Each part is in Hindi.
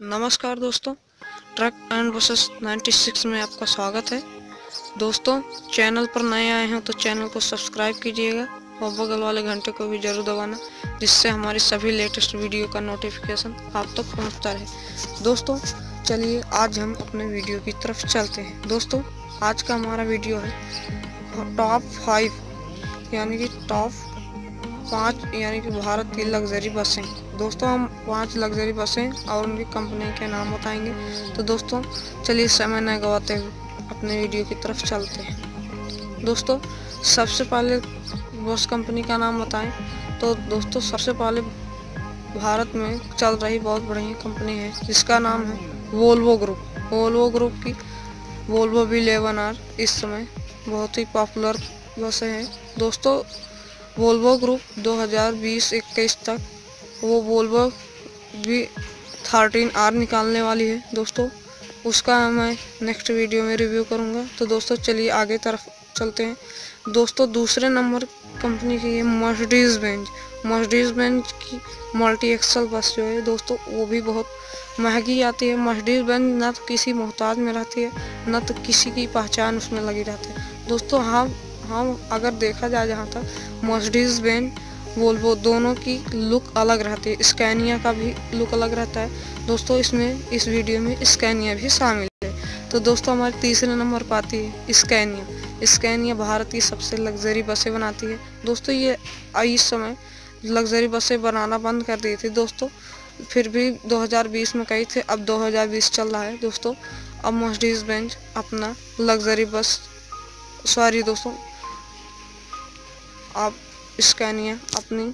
नमस्कार दोस्तों, ट्रक एंड बसेस 96 में आपका स्वागत है। दोस्तों, चैनल पर नए आए हैं तो चैनल को सब्सक्राइब कीजिएगा और बगल वाले घंटे को भी ज़रूर दबाना, जिससे हमारी सभी लेटेस्ट वीडियो का नोटिफिकेशन आप तक तो पहुँचता रहे। दोस्तों, चलिए आज हम अपने वीडियो की तरफ़ चलते हैं। दोस्तों, आज का हमारा वीडियो है टॉप फाइव यानी कि टॉप पाँच, यानी कि भारत की लग्जरी बसें। दोस्तों, हम पाँच लग्जरी बसें और उनकी कंपनी के नाम बताएँगे। तो दोस्तों, चलिए समय न गवाते हुए अपने वीडियो की तरफ़ चलते हैं। दोस्तों, सबसे पहले बस कंपनी का नाम बताएँ। तो दोस्तों, सबसे पहले भारत में चल रही बहुत बढ़िया कंपनी है, जिसका नाम है वोल्वो ग्रुप वोल्वो ग्रुप की वोल्वो इलेवन आर इस समय बहुत ही पॉपुलर बसें हैं। दोस्तों वोल्वो ग्रुप 2020-21 तक। वो वोल्वो भी थर्टीन आर निकालने वाली है, दोस्तों। उसका मैं नेक्स्ट वीडियो में रिव्यू करूँगा। तो दोस्तों, चलिए आगे तरफ़ चलते हैं। दोस्तों, दूसरे नंबर कंपनी की है मर्सिडीज़ बेंज मर्सिडीज़ बेंज की मल्टी एक्सल बस जो है, दोस्तों, वो भी बहुत महँगी आती है। मर्सिडीज़ बेंज ना तो किसी मोहताज में रहती है, ना तो किसी की पहचान उसमें लगी रहती है। दोस्तों हम हम अगर देखा जाए जहाँ तक मर्सिडीज़ बेंज वोल्वो दोनों की लुक अलग रहती है। स्कैनिया का भी लुक अलग रहता है। दोस्तों, इसमें, इस वीडियो में स्कैनिया भी शामिल है। तो दोस्तों, हमारे तीसरे नंबर पर आती है स्कैनिया। स्कैनिया भारत की सबसे लग्जरी बसें बनाती है। दोस्तों, ये इस समय लग्जरी बसें बनाना बंद कर दी थी दोस्तों। फिर भी 2020 में कही थे, अब 2020 चल रहा है दोस्तों। अब मर्सिडीज बेंच अपना लग्जरी बस, सॉरी दोस्तों आप स्कैनिया अपनी।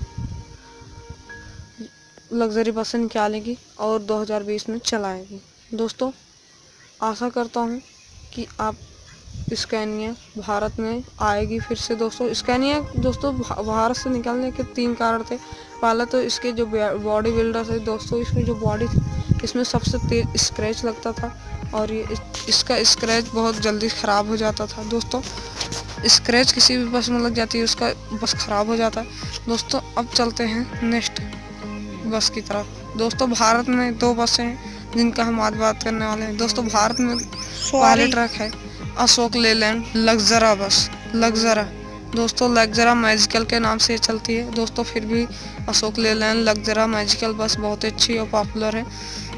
लग्जरी बसें निकालेगी और 2020 में चलाएगी। दोस्तों, आशा करता हूँ कि आप स्कैनिया भारत में आएगी फिर से। दोस्तों स्कैनिया दोस्तों भारत से निकलने के तीन कारण थे। पहले तो इसके जो बॉडी बिल्डर थे, दोस्तों, इसमें जो बॉडी थी, इसमें सबसे तेज स्क्रैच लगता था और ये इसका स्क्रैच बहुत जल्दी ख़राब हो जाता था। दोस्तों स्क्रैच किसी भी बस में लग जाती है उसका बस ख़राब हो जाता है। दोस्तों अब चलते हैं नेक्स्ट बस की तरफ़। दोस्तों भारत में दो बसें हैं जिनका हम आज बात करने वाले हैं। दोस्तों भारत में पहले ट्रक है अशोक लेलैंड लग्जरा बस। लग्जरा। दोस्तों लग्जरा मैजिकल के नाम से चलती है। दोस्तों फिर भी अशोक लेलैंड लग्जरा मैजिकल बस बहुत अच्छी और पॉपुलर है।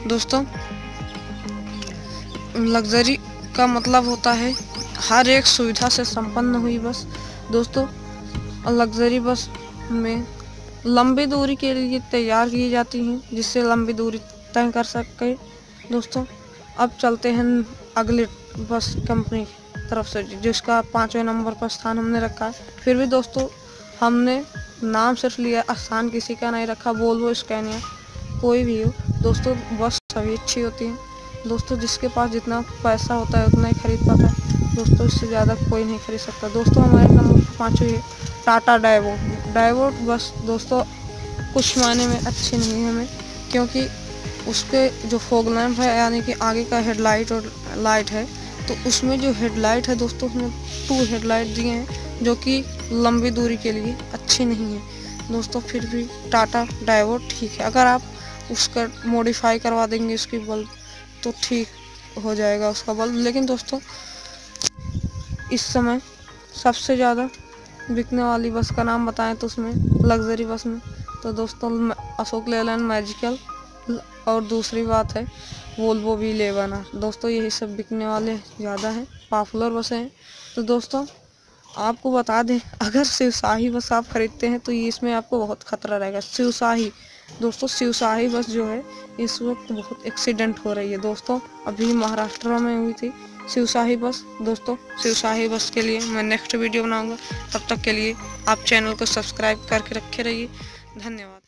दोस्तों लग्जरी का मतलब होता है हर एक सुविधा से संपन्न हुई बस। दोस्तों लग्जरी बस में लंबी दूरी के लिए तैयार की जाती हैं, जिससे लंबी दूरी तय कर सके। दोस्तों, अब चलते हैं अगले बस कंपनी की तरफ़ से, जिसका पाँचवें नंबर पर स्थान हमने रखा है। फिर भी दोस्तों, हमने नाम सिर्फ़ लिया आसान किसी का नहीं रखा बोल वो स्कैनिया कोई भी हो। दोस्तों, बस सभी अच्छी होती हैं। दोस्तों, जिसके पास जितना पैसा होता है, उतना ही खरीद पाता है। दोस्तों, इससे ज़्यादा कोई नहीं खरीद सकता। दोस्तों, हमारे नंबर पाँचवीं है टाटा डाइवो डाइवो बस, दोस्तों, कुछ मायने में अच्छी नहीं है हमें, क्योंकि उसके जो फोग लैम्प है, यानी कि आगे का हेडलाइट और लाइट है तो उसमें जो हेडलाइट है, दोस्तों, उसमें टू हेडलाइट दिए हैं, जो कि लंबी दूरी के लिए अच्छी नहीं है। दोस्तों, फिर भी टाटा डाइवो ठीक है। अगर आप उसका मॉडिफाई करवा देंगे उसकी बल्ब तो ठीक हो जाएगा उसका बल्ब। लेकिन दोस्तों, इस समय सबसे ज़्यादा बिकने वाली बस का नाम बताएँ तो उसमें लग्जरी बस में। तो दोस्तों अशोक लेलैंड, मैजिकल और दूसरी बात है, वोल्वो भी लेवाना दोस्तों, यही सब बिकने वाले ज़्यादा हैं, पॉपुलर बसें हैं। तो दोस्तों, आपको बता दें, अगर शिवशाही बस आप ख़रीदते हैं तो ये इसमें आपको बहुत ख़तरा रहेगा। शिवशाही दोस्तों, शिवशाही बस जो है, इस वक्त बहुत एक्सीडेंट हो रही है। दोस्तों, अभी महाराष्ट्र में हुई थी शिवशाही बस। दोस्तों, शिवशाही बस के लिए मैं नेक्स्ट वीडियो बनाऊँगा। तब तक के लिए आप चैनल को सब्सक्राइब करके रखे रहिए। धन्यवाद।